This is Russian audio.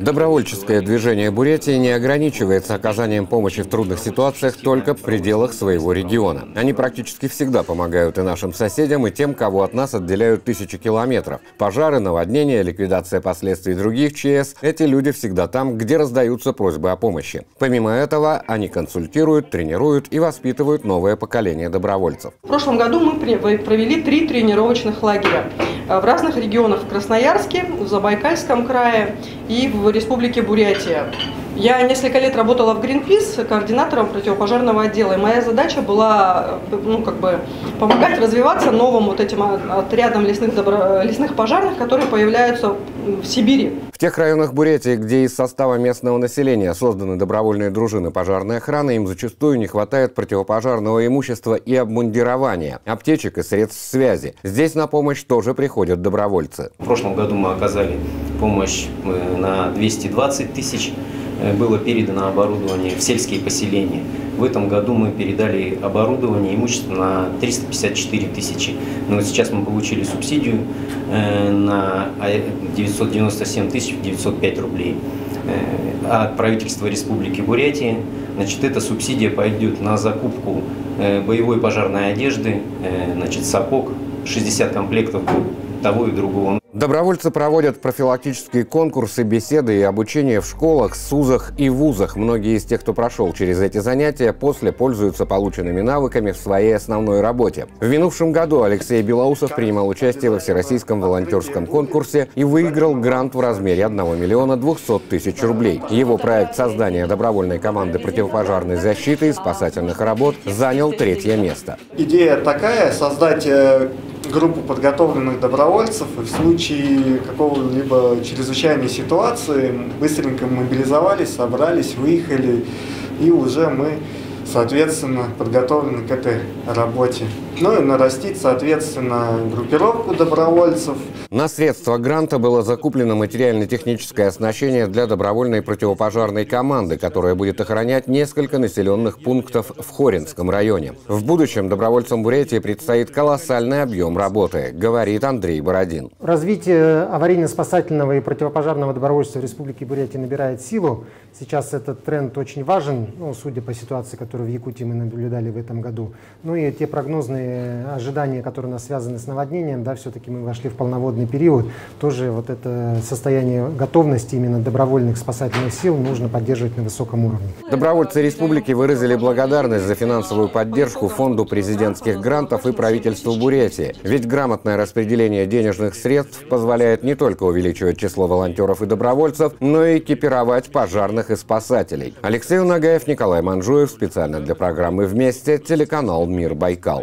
Добровольческое движение Бурятии не ограничивается оказанием помощи в трудных ситуациях только в пределах своего региона. Они практически всегда помогают и нашим соседям, и тем, кого от нас отделяют тысячи километров. Пожары, наводнения, ликвидация последствий других ЧС – эти люди всегда там, где раздаются просьбы о помощи. Помимо этого, они консультируют, тренируют и воспитывают новое поколение добровольцев. В прошлом году мы провели три тренировочных лагеря в разных регионах в Красноярске, в Забайкальском крае и в Республике Бурятия. Я несколько лет работала в Greenpeace координатором противопожарного отдела, и моя задача была ну, как бы, помогать развиваться новым вот этим отрядам лесных, добро... лесных пожарных, которые появляются в Сибири. В тех районах Бурятии, где из состава местного населения созданы добровольные дружины пожарной охраны, им зачастую не хватает противопожарного имущества и обмундирования, аптечек и средств связи. Здесь на помощь тоже приходят добровольцы. В прошлом году мы оказали помощь э, на 220 тысяч было передано оборудование в сельские поселения. В этом году мы передали оборудование, имущество на 354 тысячи. Но вот сейчас мы получили субсидию э, на 997 тысяч 905 рублей э, от правительства Республики Бурятия. Значит, эта субсидия пойдет на закупку боевой пожарной одежды, значит, сапог, 60 комплектов того и другого. Добровольцы проводят профилактические конкурсы, беседы и обучение в школах, СУЗах и вузах. Многие из тех, кто прошел через эти занятия, после пользуются полученными навыками в своей основной работе. В минувшем году Алексей Белоусов принимал участие во всероссийском волонтерском конкурсе и выиграл грант в размере 1 миллиона 200 тысяч рублей. Его проект создания добровольной команды противопожарной защиты и спасательных работ занял третье место. Идея такая – создать э, группу подготовленных добровольцев и в случае какого-либо чрезвычайной ситуации быстренько мобилизовались, собрались, выехали и уже мы соответственно, подготовлены к этой работе. Ну и нарастить, соответственно, группировку добровольцев. На средства гранта было закуплено материально-техническое оснащение для добровольной противопожарной команды, которая будет охранять несколько населенных пунктов в Хоринском районе. В будущем добровольцам Бурятии предстоит колоссальный объем работы, говорит Андрей Бородин. Развитие аварийно-спасательного и противопожарного добровольства в Республике Бурятия набирает силу. Сейчас этот тренд очень важен, ну, судя по ситуации, которая которую в Якутии мы наблюдали в этом году. Ну и те прогнозные ожидания, которые у нас связаны с наводнением, да, все-таки мы вошли в полноводный период, тоже вот это состояние готовности именно добровольных спасательных сил нужно поддерживать на высоком уровне. Добровольцы республики выразили благодарность за финансовую поддержку Фонду президентских грантов и правительству Бурятии. Ведь грамотное распределение денежных средств позволяет не только увеличивать число волонтеров и добровольцев, но и экипировать пожарных и спасателей. Алексей Унагаев, Николай Манжуев, специально специально для программы «Вместе» телеканал «Мир Байкал».